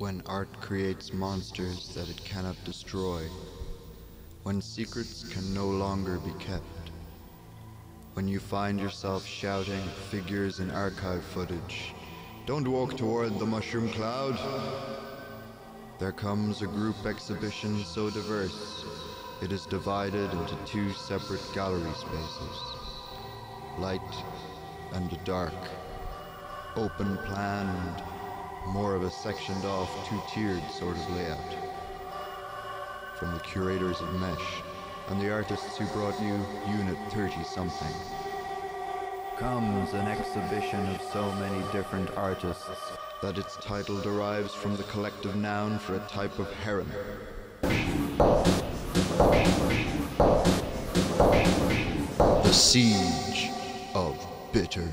When art creates monsters that it cannot destroy. When secrets can no longer be kept. When you find yourself shouting figures in archive footage. Don't walk toward the mushroom cloud. There comes a group exhibition so diverse, it is divided into two separate gallery spaces light and dark, open plan and more of a sectioned off, two tiered sort of layout. From the curators of Mesh and the artists who brought you Unit 30 something comes an exhibition of so many different artists that its title derives from the collective noun for a type of heron. The Siege of Bittern.